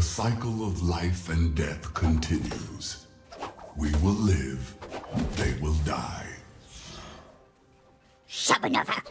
The cycle of life and death continues. We will live, they will die. Shabanova!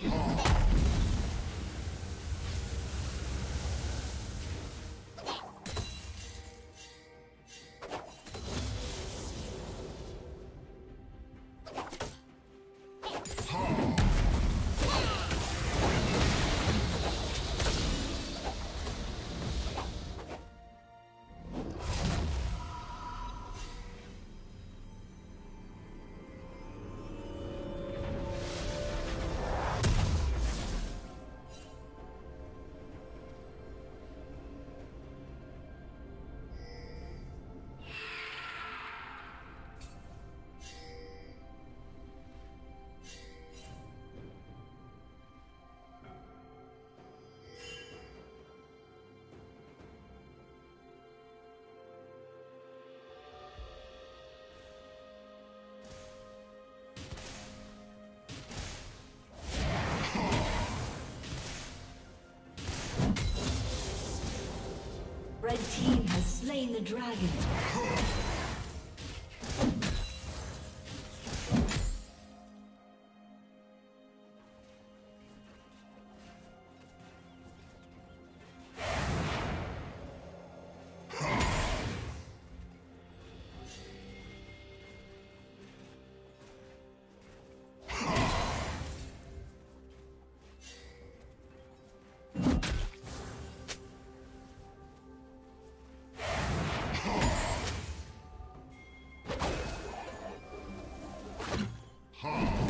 Oh. The dragon. Oh.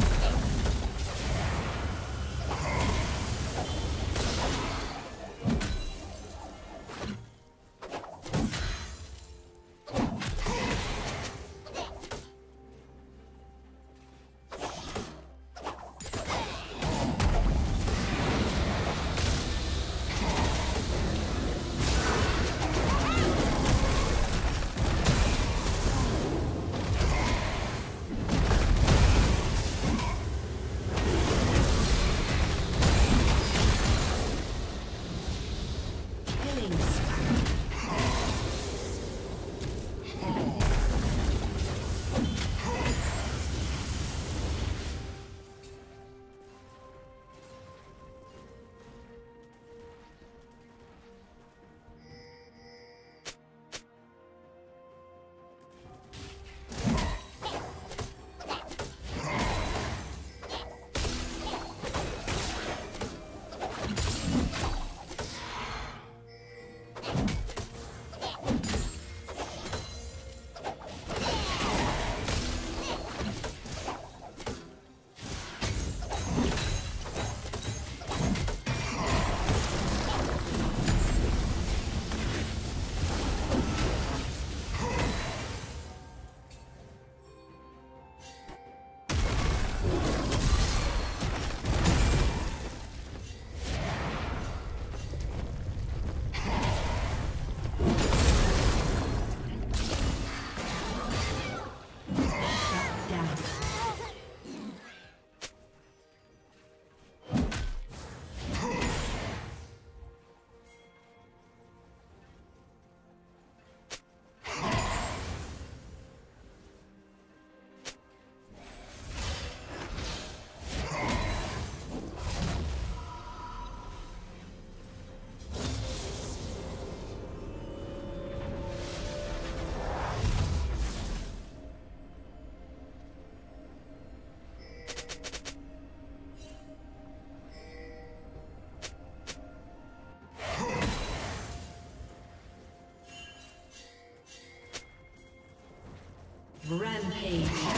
Rampage.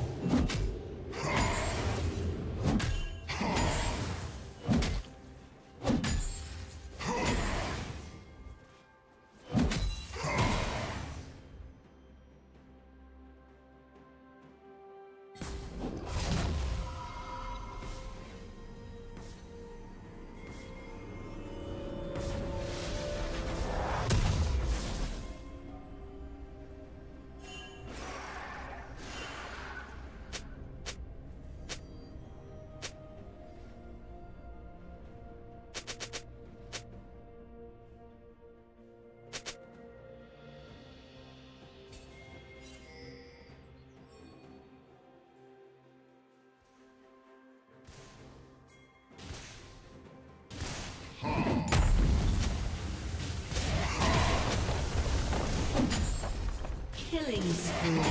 Killing spree.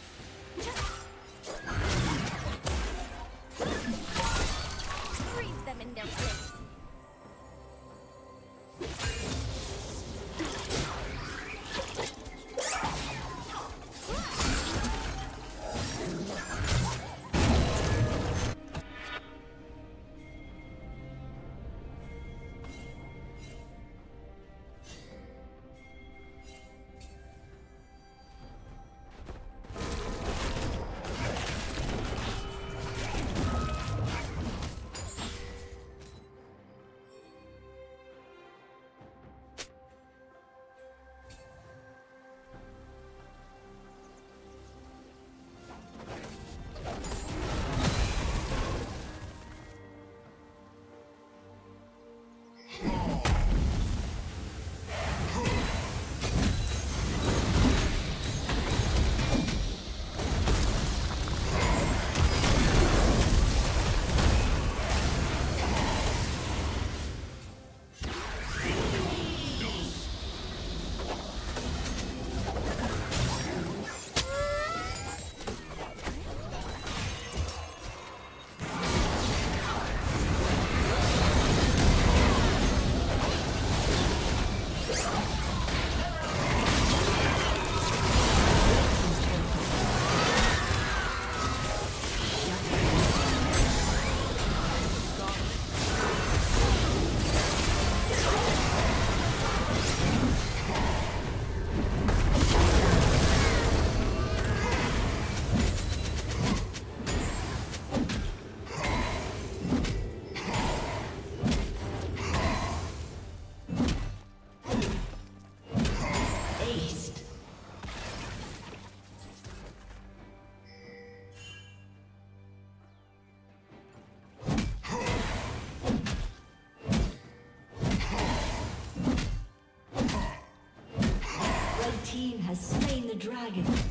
Dragon.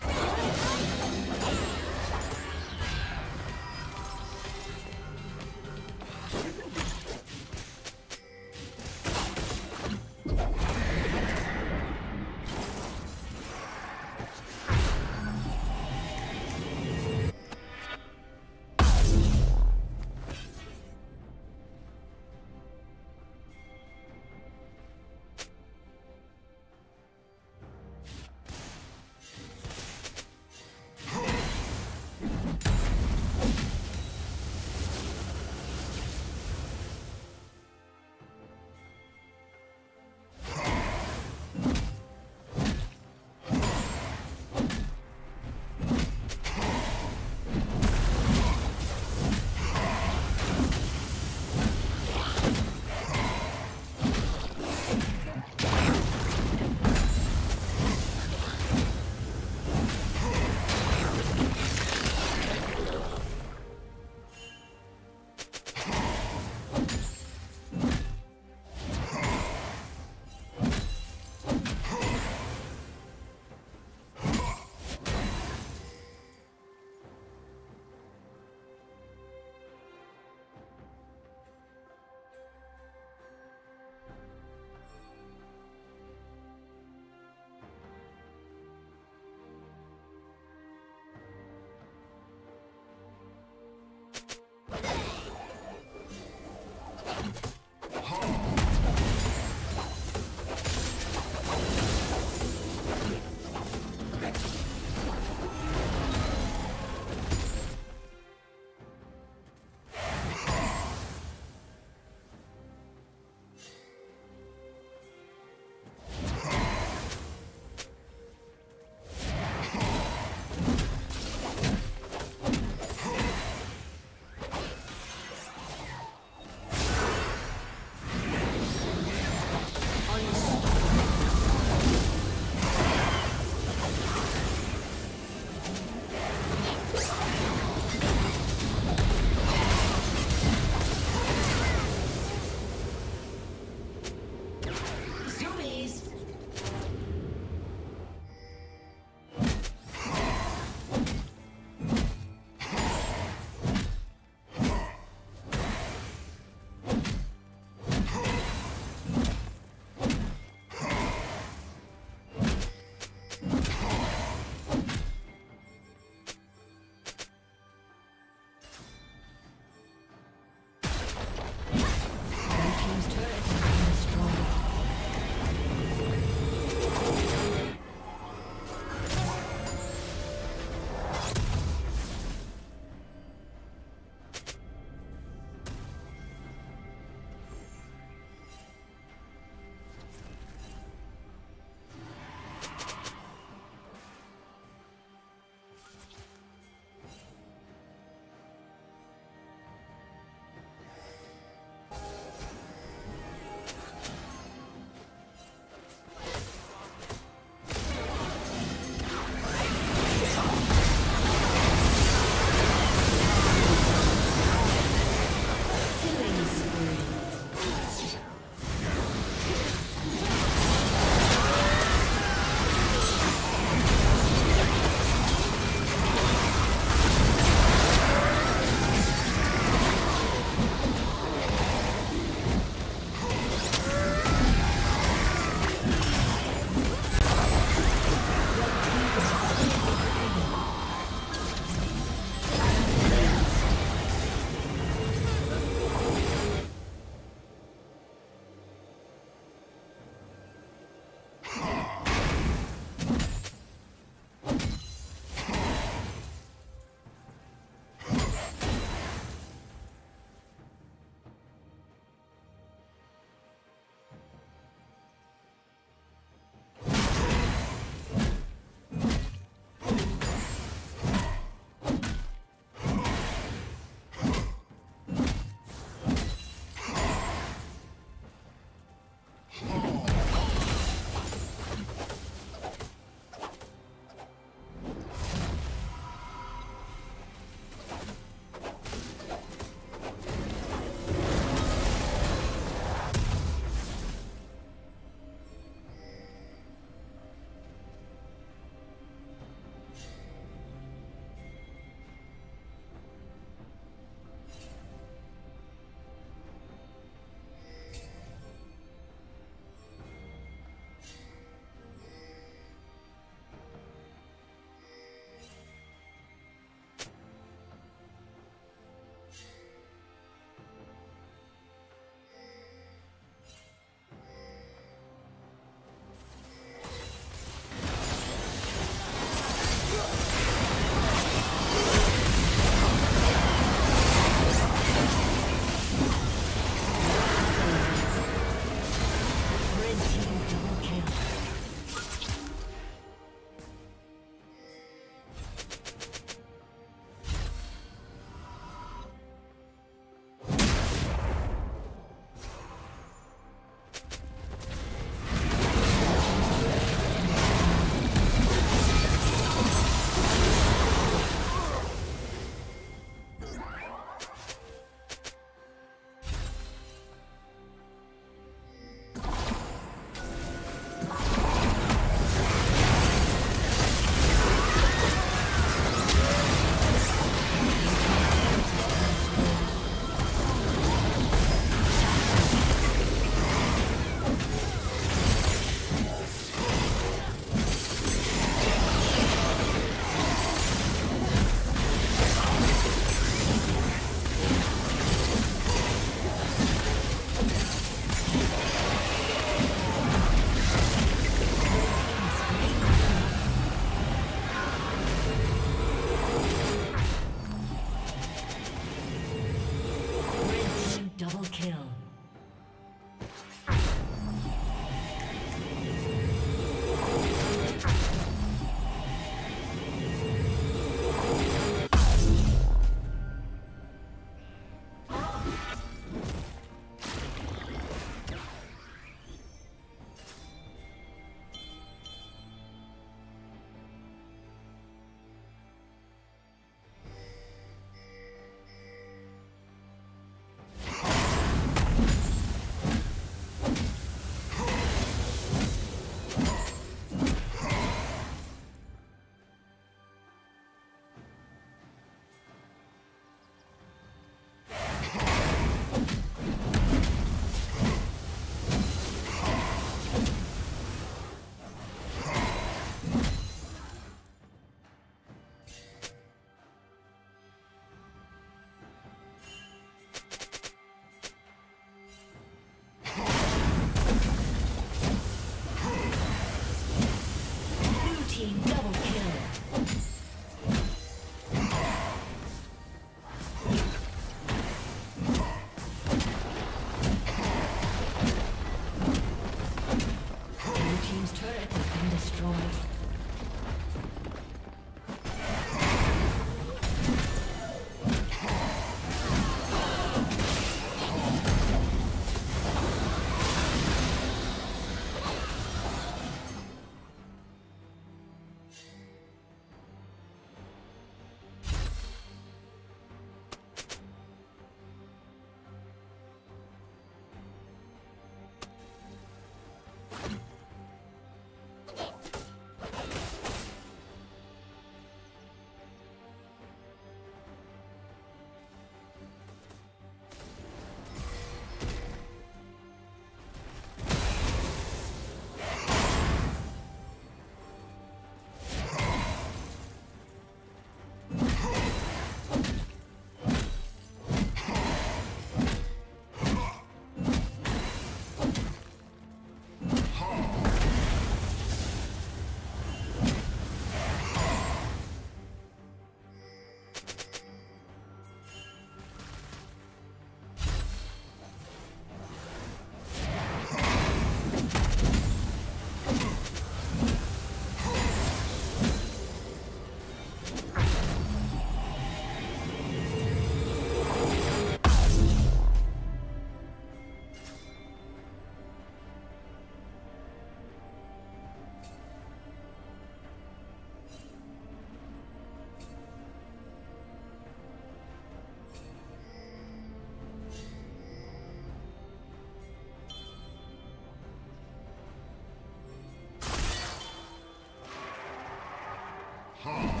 Disconnected.